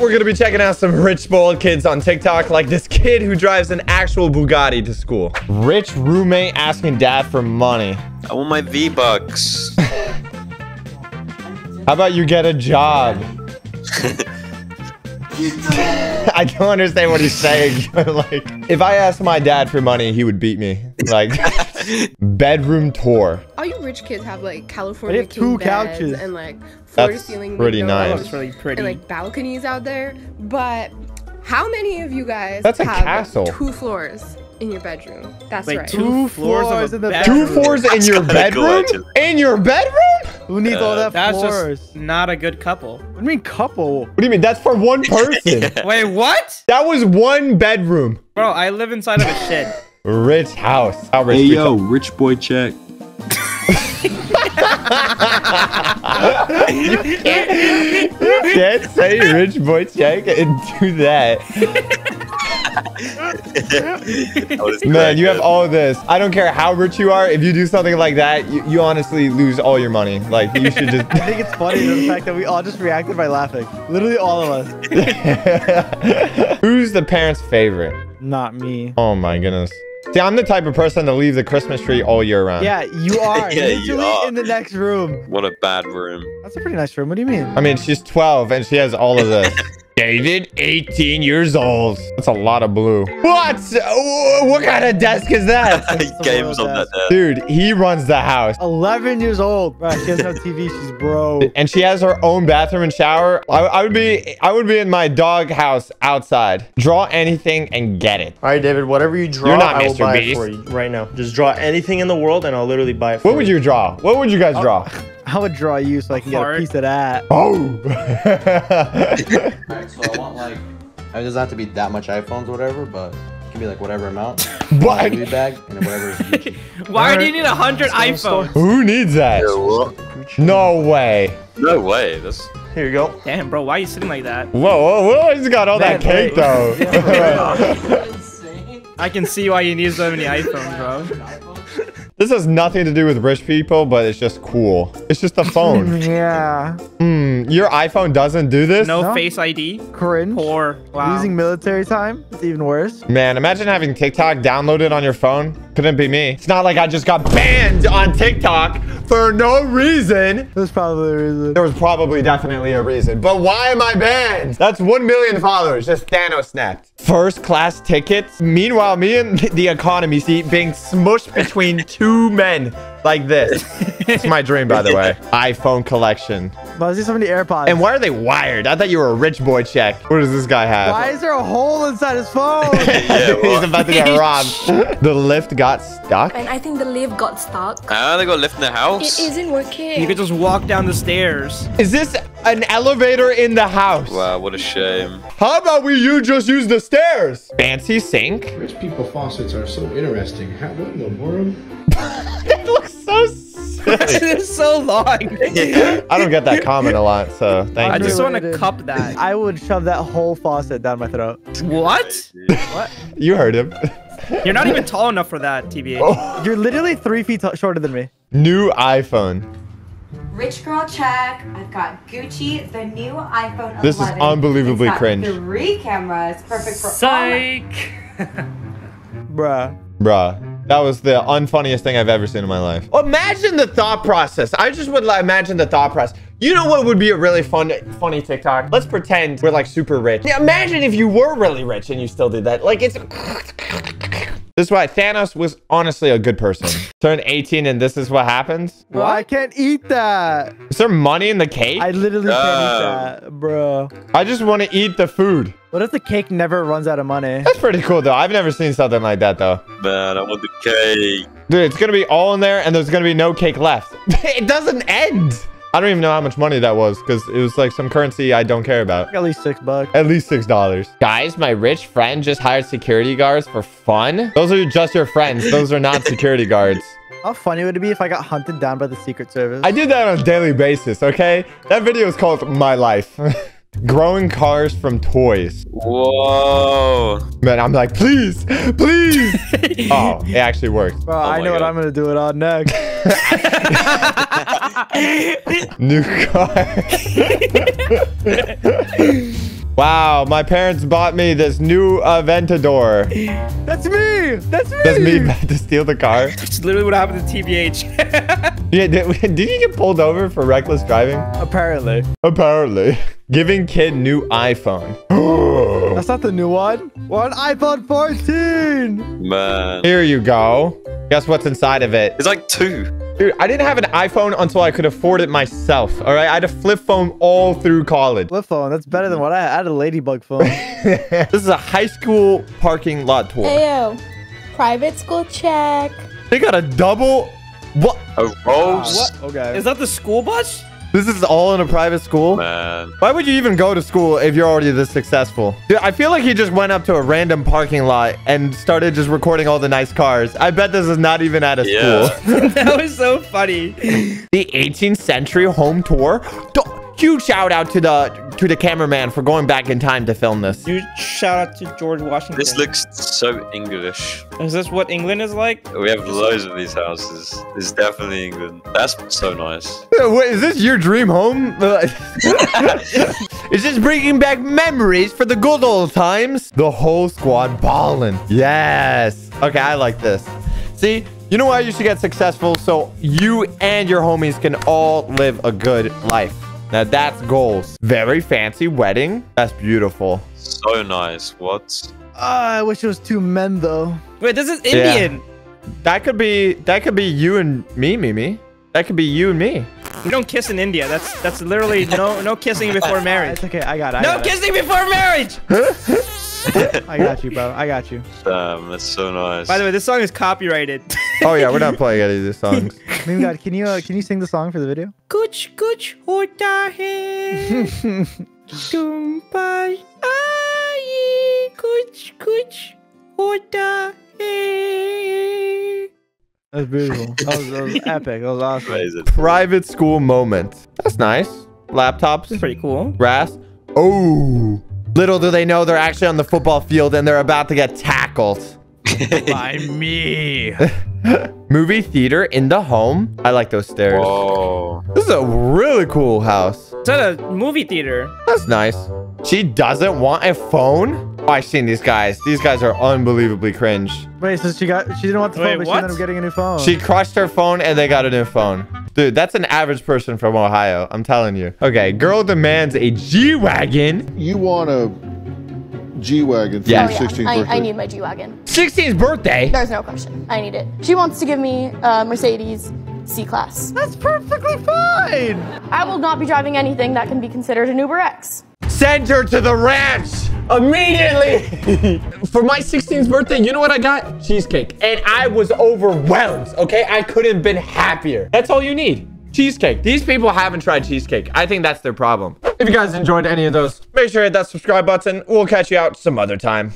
we're going to be checking out some rich spoiled kids on TikTok, like this kid who drives an actual Bugatti to school. Rich roommate asking dad for money. I want my V-Bucks. How about you get a job? I don't understand what he's saying. like, if I asked my dad for money, he would beat me. Like, bedroom tour. All you rich kids have like California have two beds couches. and like floor to That's ceiling pretty windows nice. Looks really pretty. and like balconies out there. But how many of you guys That's a have castle. two floors in your bedroom? That's Wait, right. two, Two floors, floors of in the bedroom? Two floors in your bedroom? In your bedroom? Who needs all uh, that That's floors? just not a good couple. What do you mean couple? What do you mean? That's for one person. Wait, what? That was one bedroom. Bro, I live inside of a shed. Rich house. How rich Hey we yo, rich boy check. you, can't say rich boy check and do that. Man, you have all of this. I don't care how rich you are. If you do something like that, you, you honestly lose all your money. Like you should just. I think it's funny the fact that we all just reacted by laughing. Literally all of us. Who's the parent's favorite? Not me. Oh my goodness. See, I'm the type of person to leave the Christmas tree all year round. Yeah, you are. Yeah, you are. in the next room. What a bad room. That's a pretty nice room. What do you mean? I mean, she's 12 and she has all of this. David, 18 years old. That's a lot of blue. What? What kind of desk is that? Games on that desk. Dude, he runs the house. 11 years old. Bro, she has no TV. She's bro. And she has her own bathroom and shower. I, I would be I would be in my dog house outside. Draw anything and get it. All right, David, whatever you draw, You're not I will Mr. buy Beast. it for you right now. Just draw anything in the world and I'll literally buy it for you. What would you draw? What would you guys draw? I would draw you so I can get a piece of that. Oh. Alright, so I want like, I mean, it doesn't have to be that much iPhones or whatever, but it can be like whatever amount. what? Louis bag and whatever. is Gucci. Why do you need a hundred iPhones? Who needs that? Yo, what? No way. No way. That's Here you go. Damn, bro, why are you sitting like that? Whoa, whoa, whoa. He's got all that Man, cake though. I can see why you need so many iPhones, bro. this has nothing to do with rich people, but it's just cool. It's just a phone. Yeah. Hmm, your iPhone doesn't do this? No, No. Face ID. Cringe. Poor. Wow. Using military time. It's even worse. Man, imagine having TikTok downloaded on your phone. Couldn't be me. It's not like I just got banned on TikTok for no reason. That's probably a reason. There was probably definitely a reason. But why am I banned? That's 1 million followers. Just Thanos snapped. First class tickets. Meanwhile, me and the economy seat being smushed between two men like this. It's my dream, by the way. iPhone collection. But I see so many AirPods. And why are they wired? I thought you were a rich boy check. What does this guy have? Why is there a hole inside his phone? Yeah, He's about to get robbed. the lift got stuck. And I think the lift got stuck. Ah, they got a lift in the house. It isn't working. You could just walk down the stairs. Is this an elevator in the house? Wow, what a shame. How about we you just use the stairs? Fancy sink? Rich people faucets are so interesting. How, what in the world? It's so long. I don't get that comment a lot, so thank I you. I just want to cup that. I would shove that whole faucet down my throat. What? What? You heard him. You're not even tall enough for that, TBH. Oh. You're literally three feet shorter than me. New iPhone. Rich girl check. I've got Gucci, the new iPhone 11. This is unbelievably It's got cringe. Three cameras, perfect for all my- Bruh. Bruh. That was the unfunniest thing I've ever seen in my life. Imagine the thought process. I just would imagine the thought process. You know what would be a really fun, funny TikTok? Let's pretend we're like super rich. Yeah, imagine if you were really rich and you still did that. Like it's. This is why Thanos was honestly a good person. Turn 18 and this is what happens. Bro, I can't eat that. Is there money in the cake? I literally can't Oh. eat that, bro. I just want to eat the food. What if the cake never runs out of money? That's pretty cool though. I've never seen something like that though. Man, I want the cake. Dude, it's gonna be all in there and there's gonna be no cake left. it doesn't end. I don't even know how much money that was because it was like some currency I don't care about. At least six bucks. At least six dollars. Guys, my rich friend just hired security guards for fun. Those are just your friends. Those are not security guards. How funny would it be if I got hunted down by the Secret Service? I do that on a daily basis, okay? That video is called My Life. Growing cars from toys. Whoa. Man, I'm like, please, please. oh, it actually works. Bro, Oh I my know what I'm gonna do it on next. New car. Wow, my parents bought me this new Aventador. That's me. That's me. That's me about to steal the car. That's literally what happened to TBH. Yeah, did, did you get pulled over for reckless driving? Apparently. Apparently. Giving kid new iPhone. That's not the new one. One iPhone 14. Man. Here you go. Guess what's inside of it? It's like two. Dude, I didn't have an iPhone until I could afford it myself. All right, I had a flip phone all through college. Flip phone. That's better than what I had. I had a ladybug phone. this is a high school parking lot tour. Ayo. Private school check. They got a double. What? A rose. okay. Is that the school bus? This is all in a private school? Man. Why would you even go to school if you're already this successful? Dude, I feel like he just went up to a random parking lot and started just recording all the nice cars. I bet this is not even at a Yeah. school. that was so funny. the 18th century home tour. Huge shout out to the to the cameraman for going back in time to film this. Dude, shout out to George Washington. This looks so English. Is this what England is like? We have loads of these houses. It's definitely England. That's so nice. Wait, is this your dream home? is this bringing back memories for the good old times? The whole squad ballin'. Yes. Okay, I like this. See, you know why you should get successful? So you and your homies can all live a good life. Now that's goals. Very fancy wedding. That's beautiful. So nice. What? Ah, I wish it was two men though. Wait, this is Yeah. Indian. That could be that could be you and me, Mimi. That could be you and me. You don't kiss in India. That's that's literally no no kissing before marriage. It's okay. I got it. I No got it. kissing before marriage. I got you, bro. I got you. Damn, that's so nice. By the way, this song is copyrighted. oh yeah, we're not playing any of these songs. Moon God, can you uh, can you sing the song for the video? Kuch kuch hota hai, tumpa aaye. kuch kuch hota hai. That's beautiful. That was, that was epic. That was awesome. Amazing. Private school moment. That's nice. Laptops. That's pretty cool. Grass. Oh. Little do they know they're actually on the football field and they're about to get tackled. By me. Movie theater in the home. I like those stairs. Whoa. This is a really cool house. It's at a movie theater. That's nice. She doesn't want a phone? Oh, I've seen these guys. These guys are unbelievably cringe. Wait, so she got she didn't want the Wait, phone, but she ended up getting a new phone. She crushed her phone and they got a new phone. Dude, that's an average person from Ohio. I'm telling you. Okay, girl demands a G-Wagon. You want a G-Wagon for oh, Yeah. your Oh, 16th I, birthday? I need my G-Wagon. 16th birthday. There's no question. I need it. She wants to give me a Mercedes C-Class. That's perfectly fine. I will not be driving anything that can be considered an Uber X. Send her to the ranch immediately. For my 16th birthday, you know what I got? Cheesecake. And I was overwhelmed, okay? I couldn't have been happier. That's all you need. Cheesecake. These people haven't tried cheesecake. I think that's their problem. If you guys enjoyed any of those, make sure to hit that subscribe button. We'll catch you out some other time.